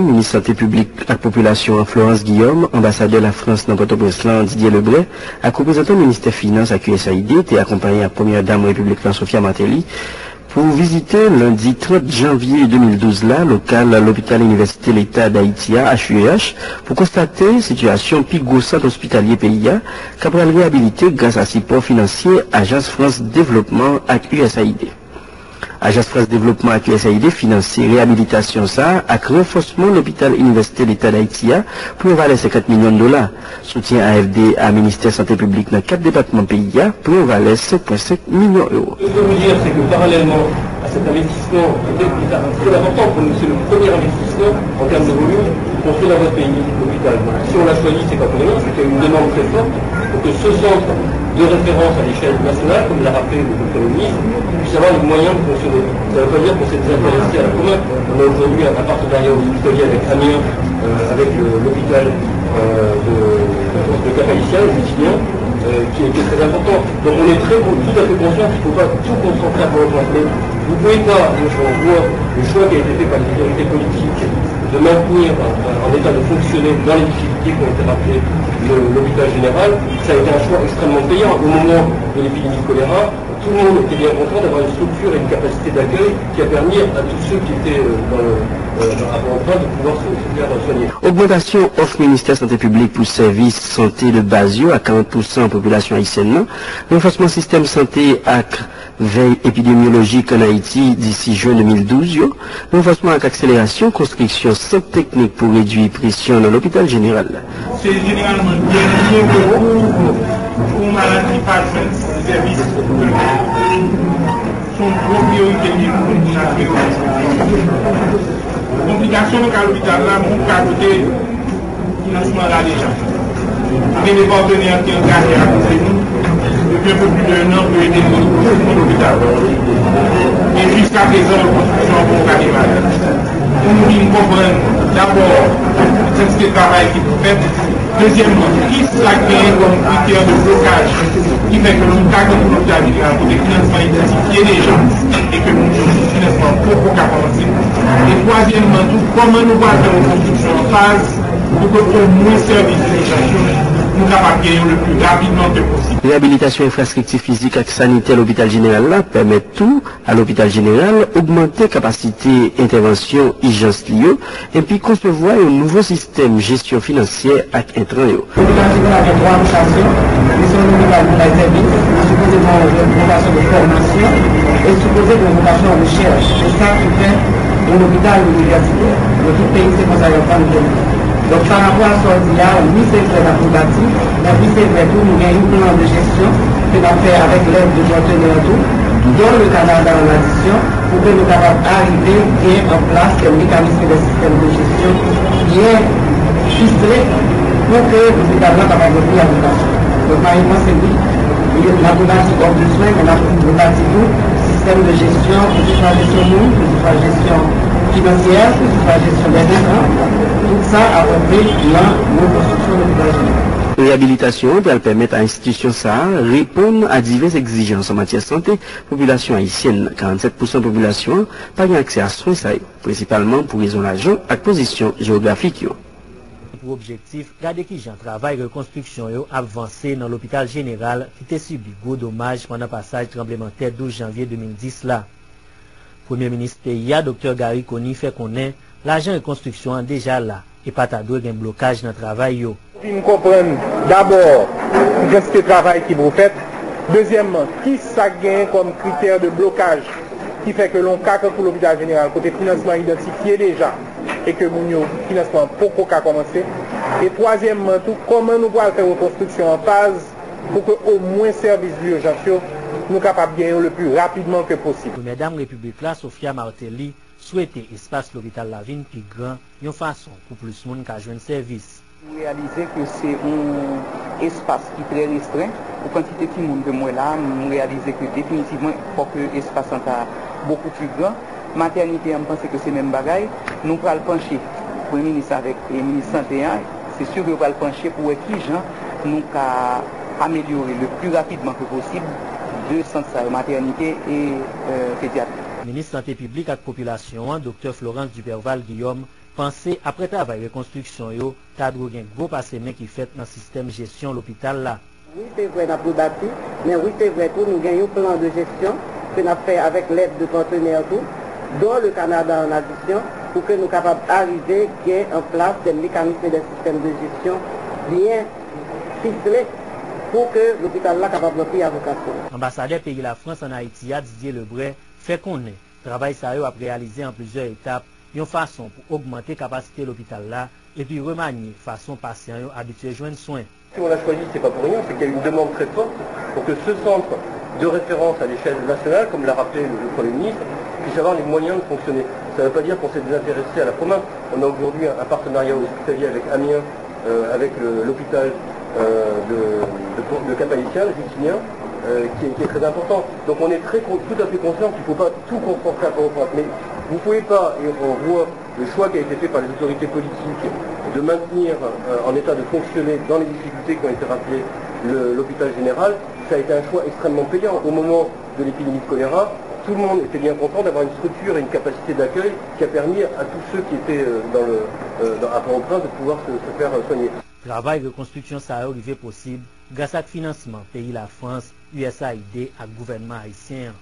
ministre santé publique ak populasyon Florence Guillaume, ambassadeur la France nan Port-au-Prince Didier Lebray, ak reprezentant ministère finance ak USAID, te akompanyen ak première dame republik lan Sofia Martelly, pou vizite lundi 30 janvier 2012 la, lokal l'Hôpital Université l'État d'Haïtia, HUEH, pou konstate situasyon pi gosat hospitalier PIA, kapral rehabilite grase a sipor financier Agence France Développement ak USAID. Agence France Développement ak USAID finanse réhabilitation sa ak renforcement l'hôpital Université l'État d'Haïtia pou envale 50 milyon dola. Soutien AFD a Ministère Santé Publique nan 4 départements PIA pou envale 7,5 milyon euro. Ce que je veux dire, c'est que parallèlement à cet investissement, est très important pour nous, c'est le premier investissement en termes de volume qu'on fait dans votre pays, l'hôpital. Si on l'a choisi, c'est pas pour rien, c'est qu'il y a une demande très forte pour que ce centre de référence à l'échelle nationale, comme l'a rappelé le Premier ministre, puisse avoir les moyens de fonctionner. Ça ne veut pas dire qu'on s'est désintéressé à la commun. On a aujourd'hui un partenariat hospitalier avec Amiens, euh, avec l'hôpital euh, de, de euh, qui, est, très important. Donc on est très, tout à fait conscient qu'il ne faut pas tout concentrer à mais vous ne pouvez pas, je vois le choix qui a été fait par les autorités politiques de maintenir en, en état de fonctionner dans les difficultés qui ont été rappelées l'hôpital général, ça a été un choix extrêmement payant. Au moment de l'épidémie de choléra, tout le monde était bien content d'avoir une structure et une capacité d'accueil qui a permis à tous ceux qui étaient dans le avant-train de pouvoir se faire soigner. Augmentation offre ministère santé publique pour service santé de base à 40% en population haïtienne. Renforcement système santé à veille épidémiologique en Haïti d'ici juin 2012. Renforcement avec accélération, construction sans technique pour réduire pression dans l'hôpital général. C'est généralement bien lié pour, maladies par services sont gros priorités pour chaque Complication dans l'hôpital là, mon cas côté financement là déjà. On est des partenaires qui ont gagné à depuis un peu plus d'un an pour aider l'hôpital. Et jusqu'à présent, la construction a bon carnaval. Pour nous comprendre d'abord ce travail qui vous faites. Deuxièmement, qui ça gagne comme critère de blocage qui fait que nous avons pour l'hôpital pour des financements identifiés déjà et que nous avons des financements pour commencer. Et troisièmement, comment nous faire une construction en phase pour que au moins service de l'urgence nous capables le plus rapidement que possible. Réhabilitation infrastructure physique et sanitaire à l'hôpital général là permet tout à l'hôpital général augmenter capacité intervention urgence et puis concevoir un nouveau système gestion financière avec intrant. L'hôpital général a trois vocations, qui sont l'hôpital de la service, supposément une vocation de formation et supposé une vocation de recherche. C'est ça qui fait un hôpital universitaire. Dans tout pays, c'est comme ça qu'il y a donc par rapport à ce dit là, oui c'est très approbatif, mais oui c'est vrai pour nous il y a un plan de gestion que nous fait avec l'aide de partenaires tout, dans le Canada en addition, pour que nous puissions arriver et en place un mécanisme de système de gestion bien ficelé pour que nous puissions capable de la vocation. Donc par exemple, c'est oui, la vocation hors de soins, on a bâti tout, système de gestion, que ce soit gestion monde, que ce soit gestion financière, que ce soit gestion des tout ça a repris dans nos constructions de l'hôpital Réhabilitation doit permettre à l'institution ça répondre à diverses exigences en matière de santé. Population haïtienne, 47% de population, pas accès à soins, ça, principalement pour raison d'argent et position géographique. Pour objectif, garder qui j'en travail reconstruction avancé dans l'hôpital général qui a subi gros dommages pendant le passage tremblement de terre 12 janvier 2010 là. Premier ministre PIA, Dr. Gary Koni, fait l'ajan rekonstruksyon an deja la, e pata dwe gen blokaj nan travay yo. Pi m kompren, d'abor, jeste travay ki brou fet, dezyemman, ki sa gen kom kriter de blokaj ki fek lon kak pou l'Opital General, kote finansman identifiye deja, e ke moun yo finansman poko ka komanse, e troasyemman tou, koman nou po al fè rekonstruksyon an paz, pou ke ou mwen servis li yo jansyo, nou kapap genyon le pi rapidman ke posib. Mèdame Republik la, Sofia Martelly, souhaiter espace l'hôpital Lavine plus grand, une façon pour plus de monde qui jouer un service. Vous réalisez que c'est un espace qui est très restreint. Pour quantité de monde de moi là, nous réalisons que définitivement, il faut que l'espace soit beaucoup plus grand. Maternité, on pense que c'est même bagaille. Nous le pencher, Premier ministre avec le ministre santé, hein. c'est sûr que nous allons le pencher pour qui gens nous améliorer le plus rapidement que possible deux centres maternité et euh, pédiatrie. Ministre Santé publique et Population, Dr. Florence Duperval Guillaume, Panse apre travay rekonstruksyon yo, ta drou gen gwo pasemen ki fet nan sistem jesyon l'opital la. Oui, se vre na pou bati, men oui, se vre tou nou gen yo plan de jesyon ke na fe avèk let de kontener tou, don le Kanada an adisyon, pou ke nou kapab arive gen an plas den mekanisme den sistem de jesyon bien fisle pou ke l'opital la kapab lopi avokasyon. Ambasade peyi la Frans an Haitiya, Didier Lebrun, fe konen, travay sa yo ap realize an plizye etap yon fason pou augmente l'hôpital la et puis remanier fason pasyen yon habitué jwen soin. Si on l'a choisi, c'est pas pour rien, c'est qu'il y a une demande très forte pour que ce centre de référence à l'échelle nationale, comme l'a rappelé le Premier ministre, puisse avoir les moyens de fonctionner. Ça ne veut pas dire qu'on s'est désintéressé à la province. On a aujourd'hui un partenariat hospitalier avec Amiens, euh, avec l'hôpital euh, de, de, de Justinien, euh, qui, est, très important. Donc on est tout à fait conscient qu'il ne faut pas tout concentrer à Port-au-Prince. Mais vous ne pouvez pas, et on voit le choix qui a été fait par les autorités politiques de maintenir euh, en état de fonctionner dans les difficultés qui ont été rappelées l'hôpital général, ça a été un choix extrêmement payant. Au moment de l'épidémie de choléra, tout le monde était bien content d'avoir une structure et une capacité d'accueil qui a permis à tous ceux qui étaient euh, dans le, dans, à Port-au-Prince de pouvoir se, faire soigner. Travail de construction ça a arrivé possible grâce à financement pays la France, USAID et gouvernement haïtien.